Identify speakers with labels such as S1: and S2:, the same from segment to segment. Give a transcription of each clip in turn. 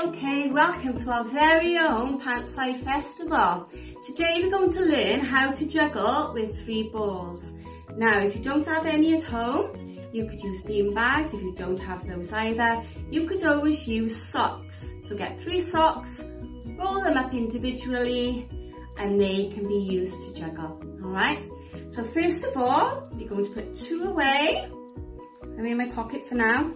S1: Okay, welcome to our very own Pantside Festival. Today we're going to learn how to juggle with three balls. Now, if you don't have any at home, you could use bean bags. If you don't have those either, you could always use socks. So get three socks, roll them up individually, and they can be used to juggle, all right? So first of all, we're going to put two away. I'm in my pocket for now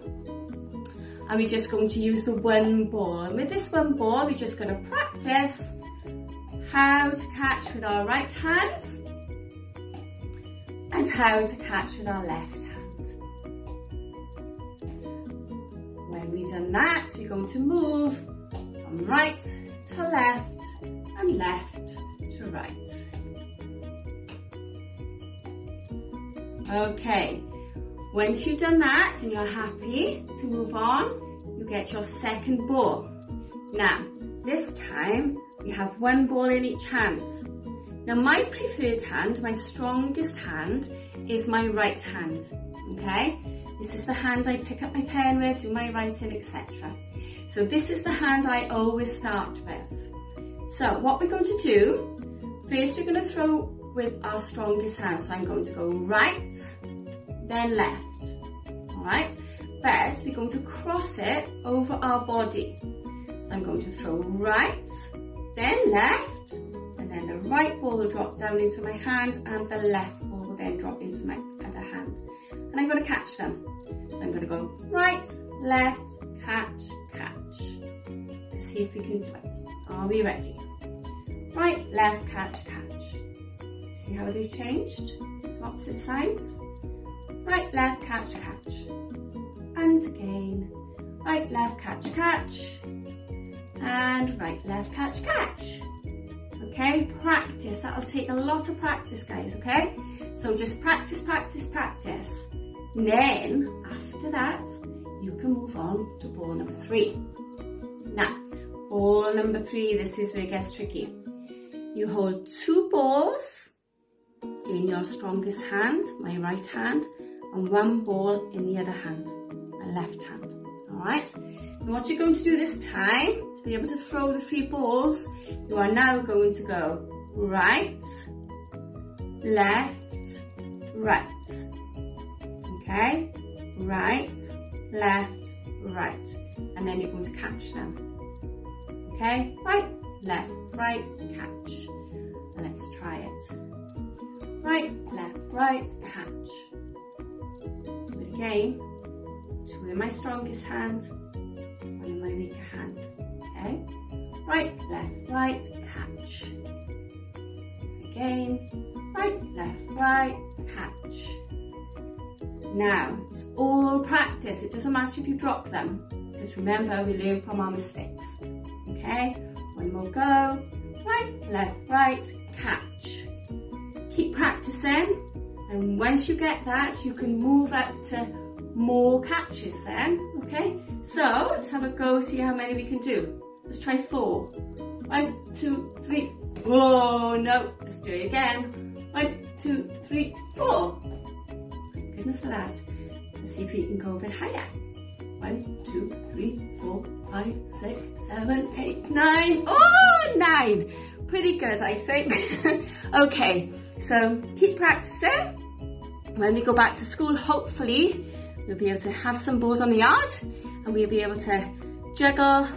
S1: and we're just going to use the one ball. And with this one ball, we're just going to practice how to catch with our right hand and how to catch with our left hand. When we've done that, we're going to move from right to left and left to right. Okay, once you've done that and you're happy to move on, you get your second ball. Now, this time we have one ball in each hand. Now my preferred hand, my strongest hand, is my right hand, okay? This is the hand I pick up my pen with, do my writing, etc. So this is the hand I always start with. So what we're going to do, first we're going to throw with our strongest hand. So I'm going to go right, then left, all right? We're going to cross it over our body. So I'm going to throw right, then left, and then the right ball will drop down into my hand and the left ball will then drop into my other hand. And I'm going to catch them. So I'm going to go right, left, catch, catch. Let's see if we can do it. Are we ready? Right, left, catch, catch. See how they've changed? Opposite sides right, left, catch, catch. And again, right, left, catch, catch. And right, left, catch, catch. Okay, practice. That'll take a lot of practice, guys, okay? So just practice, practice, practice. Then, after that, you can move on to ball number three. Now, ball number three, this is where it gets tricky. You hold two balls in your strongest hand, my right hand, and one ball in the other hand, my left hand. All right. And what you're going to do this time, to be able to throw the three balls, you are now going to go right, left, right. Okay? Right, left, right. And then you're going to catch them. Okay? Right, left, right, catch. Let's try it. Right, left, right, catch Do it again, two in my strongest hand, one in my weaker hand, okay? Right, left, right, catch. Again, right, left, right, catch. Now, it's all practice. It doesn't matter if you drop them, because remember, we learn from our mistakes, okay? One more go. Right, left, right, catch. Keep practicing and once you get that, you can move up to more catches then, okay? So let's have a go, see how many we can do. Let's try four. One, two, three. Oh, no. Let's do it again. One, two, three, four. Goodness for that. Let's see if we can go a bit higher. One, two, three, four, five, six, seven, eight, nine. Oh, nine. Pretty good, I think. okay. So keep practicing. When we go back to school, hopefully, we'll be able to have some balls on the yard and we'll be able to juggle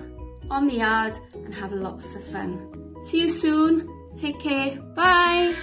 S1: on the yard and have lots of fun. See you soon. Take care. Bye.